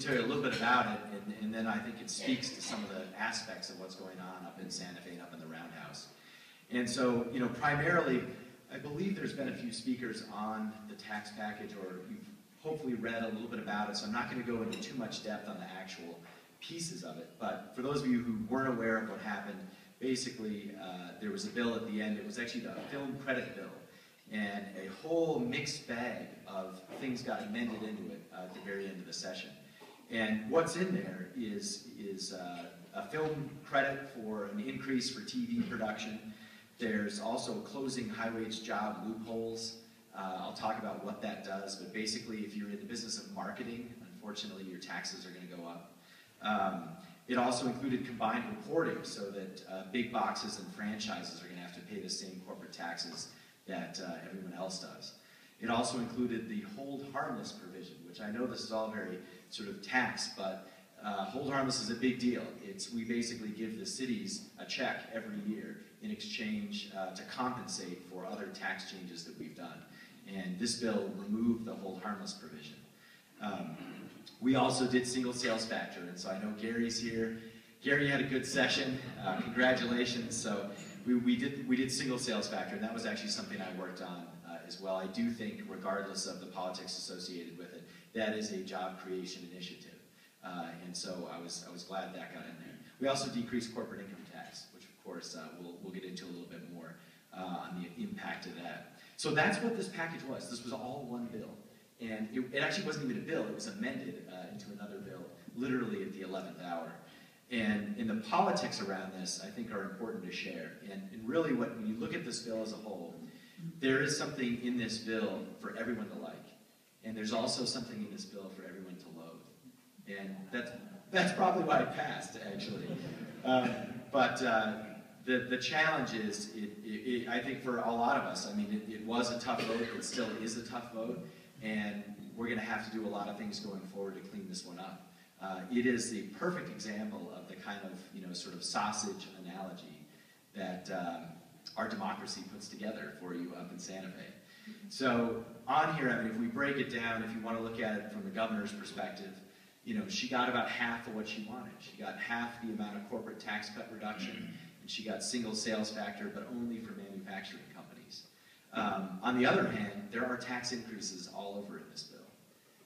tell you a little bit about it, and, and then I think it speaks to some of the aspects of what's going on up in Santa Fe and up in the Roundhouse. And so, you know, primarily, I believe there's been a few speakers on the tax package, or you've hopefully read a little bit about it, so I'm not going to go into too much depth on the actual pieces of it. But for those of you who weren't aware of what happened, basically, uh, there was a bill at the end. It was actually the film credit bill, and a whole mixed bag of things got amended into it uh, at the very end of the session. And what's in there is, is uh, a film credit for an increase for TV production. There's also closing high-wage job loopholes. Uh, I'll talk about what that does, but basically if you're in the business of marketing, unfortunately your taxes are going to go up. Um, it also included combined reporting so that uh, big boxes and franchises are going to have to pay the same corporate taxes that uh, everyone else does. It also included the hold harmless provision, which I know this is all very sort of tax, but uh, hold harmless is a big deal. It's we basically give the cities a check every year in exchange uh, to compensate for other tax changes that we've done. And this bill removed the hold harmless provision. Um, we also did single sales factor, and so I know Gary's here. Gary had a good session. Uh, congratulations. So we, we, did, we did single sales factor, and that was actually something I worked on as well. I do think, regardless of the politics associated with it, that is a job creation initiative. Uh, and so I was, I was glad that got in there. We also decreased corporate income tax, which of course uh, we'll, we'll get into a little bit more uh, on the impact of that. So that's what this package was. This was all one bill. And it, it actually wasn't even a bill, it was amended uh, into another bill, literally at the 11th hour. And, and the politics around this, I think, are important to share. And, and really, what, when you look at this bill as a whole, there is something in this bill for everyone to like. And there's also something in this bill for everyone to loathe. And that's, that's probably why it passed, actually. Um, but uh, the, the challenge is, it, it, it, I think for a lot of us, I mean, it, was a tough vote, it still is a tough vote, and we're going to have to do a lot of things going forward to clean this one up. Uh, it is the perfect example of the kind of, you know, sort of sausage analogy that um, our democracy puts together for you up in Santa Fe. So on here, I mean, if we break it down, if you want to look at it from the governor's perspective, you know, she got about half of what she wanted. She got half the amount of corporate tax cut reduction, and she got single sales factor, but only for manufacturing companies. Um, on the other hand, there are tax increases all over in this bill.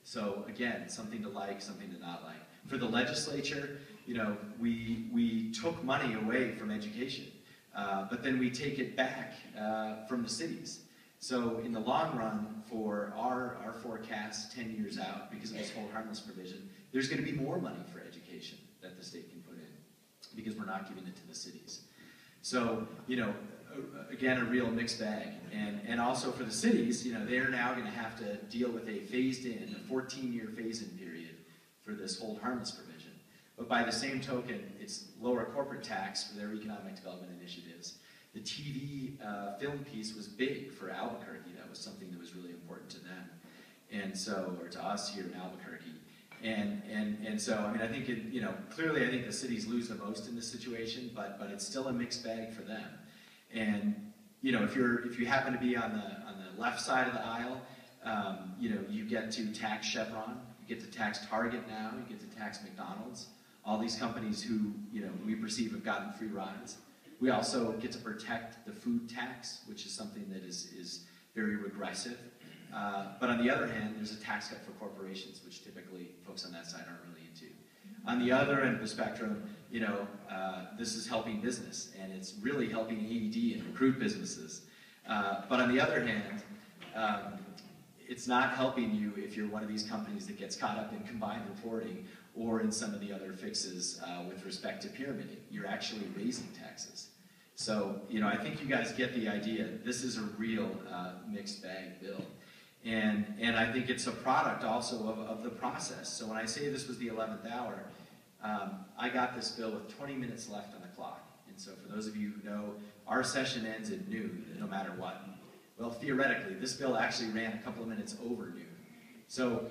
So again, something to like, something to not like. For the legislature, you know, we, we took money away from education, uh, but then we take it back uh, from the cities. So in the long run, for our, our forecast 10 years out, because of this hold harmless provision, there's going to be more money for education that the state can put in because we're not giving it to the cities. So, you know, again, a real mixed bag. And, and also for the cities, you know, they're now going to have to deal with a phased in, a 14-year phase-in period for this hold harmless provision. But by the same token, it's lower corporate tax for their economic development initiatives the TV uh, film piece was big for Albuquerque. That was something that was really important to them, and so or to us here in Albuquerque. And and and so I mean I think it, you know clearly I think the cities lose the most in this situation, but but it's still a mixed bag for them. And you know if you're if you happen to be on the on the left side of the aisle, um, you know you get to tax Chevron, you get to tax Target now, you get to tax McDonald's, all these companies who you know we perceive have gotten free rides. We also get to protect the food tax, which is something that is, is very regressive. Uh, but on the other hand, there's a tax cut for corporations, which typically folks on that side aren't really into. On the other end of the spectrum, you know, uh, this is helping business, and it's really helping AED and recruit businesses. Uh, but on the other hand, um, it's not helping you if you're one of these companies that gets caught up in combined reporting or in some of the other fixes uh, with respect to pyramiding. You're actually raising taxes. So, you know, I think you guys get the idea. This is a real uh, mixed bag bill. And, and I think it's a product also of, of the process. So when I say this was the 11th hour, um, I got this bill with 20 minutes left on the clock. And so for those of you who know, our session ends at noon, no matter what. Well, theoretically, this bill actually ran a couple of minutes over noon. So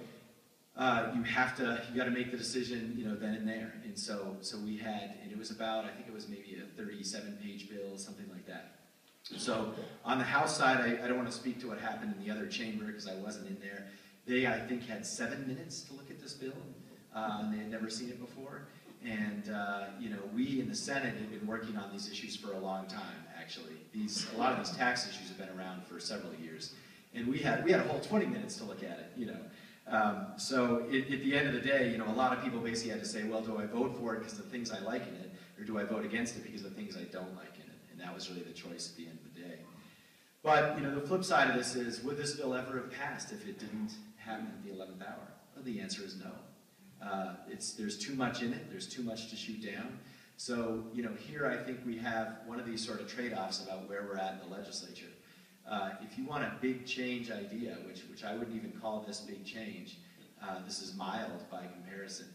uh, you have to, you got to make the decision, you know, then and there. And so, so we had, and it was about, I think it was maybe a 37-page bill, something like that. So on the House side, I, I don't want to speak to what happened in the other chamber because I wasn't in there. They, I think, had seven minutes to look at this bill. uh, and they had never seen it before. And uh, you know, we in the Senate have been working on these issues for a long time. Actually, these a lot of these tax issues have been around for several years, and we had we had a whole 20 minutes to look at it. You know, um, so it, at the end of the day, you know, a lot of people basically had to say, well, do I vote for it because of the things I like in it, or do I vote against it because of the things I don't like in it? And that was really the choice at the end of the day. But you know, the flip side of this is, would this bill ever have passed if it didn't happen at the 11th hour? Well, the answer is no. Uh, it's, there's too much in it, there's too much to shoot down. So, you know, here I think we have one of these sort of trade-offs about where we're at in the legislature. Uh, if you want a big change idea, which, which I wouldn't even call this big change, uh, this is mild by comparison,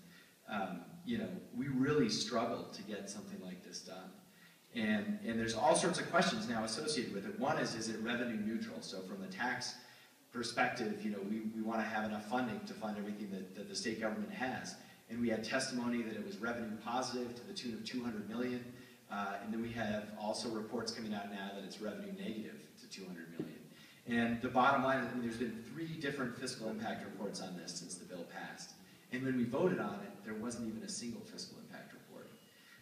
um, you know, we really struggled to get something like this done. And, and there's all sorts of questions now associated with it. One is, is it revenue neutral? So from the tax perspective, you know, we, we want to have enough funding to fund everything that, that the state government has. And we had testimony that it was revenue positive to the tune of 200 million. Uh, and then we have also reports coming out now that it's revenue negative 200 million. And the bottom line is, I mean, there's been three different fiscal impact reports on this since the bill passed. And when we voted on it, there wasn't even a single fiscal impact report.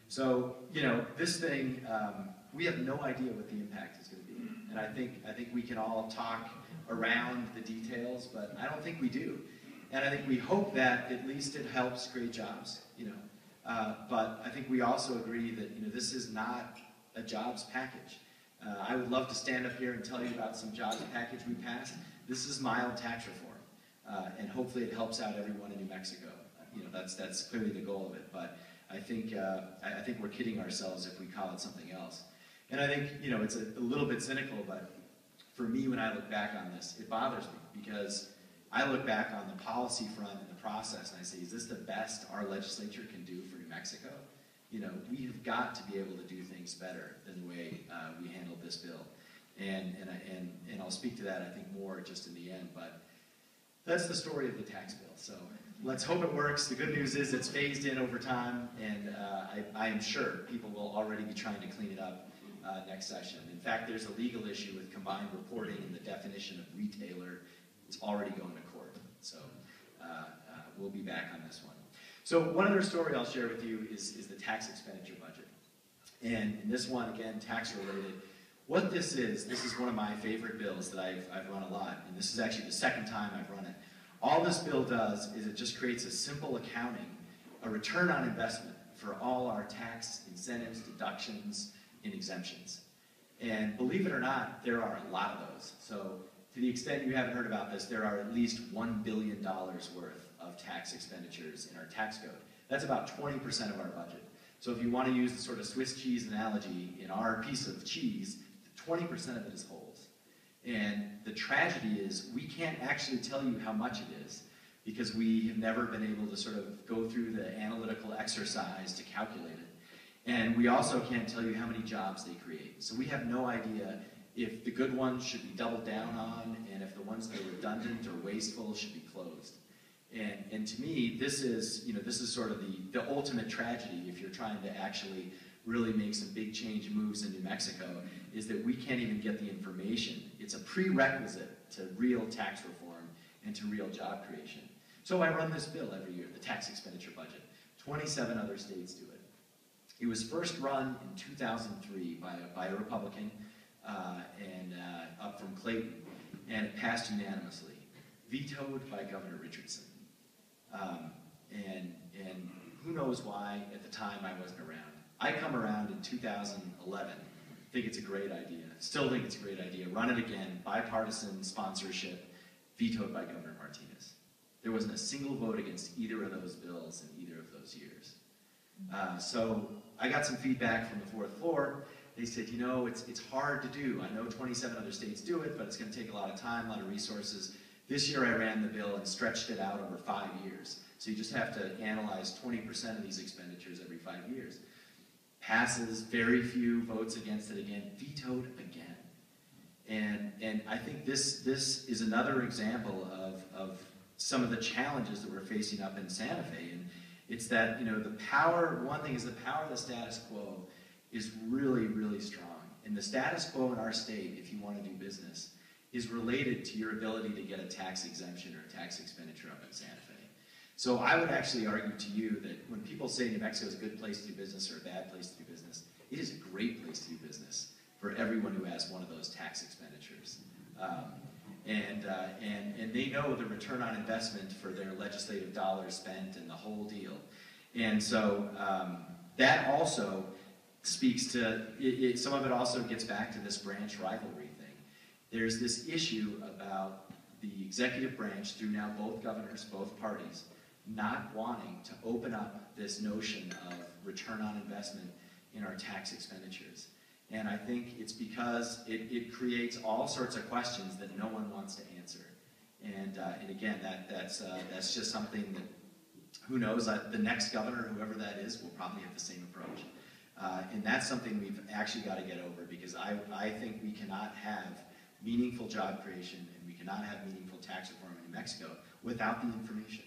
So, you know, this thing, um, we have no idea what the impact is going to be. And I think, I think we can all talk around the details, but I don't think we do. And I think we hope that at least it helps create jobs, you know. Uh, but I think we also agree that, you know, this is not a jobs package. Uh, I would love to stand up here and tell you about some jobs package we passed. This is mild tax reform. Uh, and hopefully it helps out everyone in New Mexico. You know, that's, that's clearly the goal of it. But I think, uh, I, I think we're kidding ourselves if we call it something else. And I think, you know, it's a, a little bit cynical, but for me, when I look back on this, it bothers me because I look back on the policy front and the process and I say, is this the best our legislature can do for New Mexico? You know, we have got to be able to do things better than the way uh, we handled this bill. And, and, I, and, and I'll speak to that, I think, more just in the end. But that's the story of the tax bill. So let's hope it works. The good news is it's phased in over time, and uh, I, I, am sure people will already be trying to clean it up uh, next session. In fact, there's a legal issue with combined reporting and the definition of retailer. It's already going to court. So uh, uh, we'll be back on this one. So one other story I'll share with you is, is the tax expenditure budget. And this one, again, tax related. What this is, this is one of my favorite bills that I've, I've run a lot, and this is actually the second time I've run it. All this bill does is it just creates a simple accounting, a return on investment for all our tax incentives, deductions, and exemptions. And believe it or not, there are a lot of those. So to the extent you haven't heard about this, there are at least $1 billion worth tax expenditures in our tax code. That's about 20% of our budget. So if you want to use the sort of Swiss cheese analogy, in our piece of cheese, 20% of it is holes. And the tragedy is we can't actually tell you how much it is because we have never been able to sort of go through the analytical exercise to calculate it. And we also can't tell you how many jobs they create. So we have no idea if the good ones should be doubled down on and if the ones that are redundant or wasteful should be closed. And, and to me, this is, you know, this is sort of the, the ultimate tragedy if you're trying to actually really make some big change moves in New Mexico, is that we can't even get the information. It's a prerequisite to real tax reform and to real job creation. So I run this bill every year, the tax expenditure budget. 27 other states do it. It was first run in 2003 by a, by a Republican uh, and uh, up from Clayton, and it passed unanimously, vetoed by Governor Richardson. Um, and, and who knows why, at the time I wasn't around. I come around in 2011, think it's a great idea, still think it's a great idea, run it again, bipartisan sponsorship, vetoed by Governor Martinez. There wasn't a single vote against either of those bills in either of those years. Uh, so I got some feedback from the fourth floor. They said, you know, it's, it's hard to do. I know 27 other states do it, but it's going to take a lot of time, a lot of resources. This year I ran the bill and stretched it out over five years. So you just have to analyze 20% of these expenditures every five years passes, very few votes against it again, vetoed again. And, and I think this, this is another example of, of some of the challenges that we're facing up in Santa Fe. And it's that, you know, the power, one thing is the power of the status quo is really, really strong. And the status quo in our state, if you want to do business, is related to your ability to get a tax exemption or a tax expenditure up in Santa Fe. So I would actually argue to you that when people say New Mexico is a good place to do business or a bad place to do business, it is a great place to do business for everyone who has one of those tax expenditures. Um, and, uh, and, and they know the return on investment for their legislative dollars spent and the whole deal. And so um, that also speaks to, it, it, some of it also gets back to this branch rivalry. There's this issue about the executive branch, through now both governors, both parties, not wanting to open up this notion of return on investment in our tax expenditures. And I think it's because it, it creates all sorts of questions that no one wants to answer. And, uh, and again, that, that's, uh, that's just something that, who knows, uh, the next governor, whoever that is, will probably have the same approach. Uh, and that's something we've actually got to get over because I, I think we cannot have meaningful job creation and we cannot have meaningful tax reform in New Mexico without the information.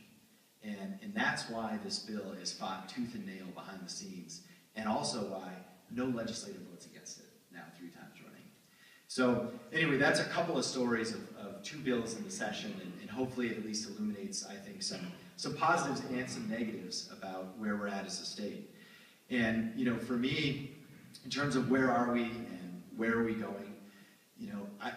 And, and that's why this bill is fought tooth and nail behind the scenes, and also why no legislative votes against it now three times running. So anyway, that's a couple of stories of, of two bills in the session, and, and hopefully it at least illuminates, I think, some, some positives and some negatives about where we're at as a state. And, you know, for me, in terms of where are we and where are we going, you know, I,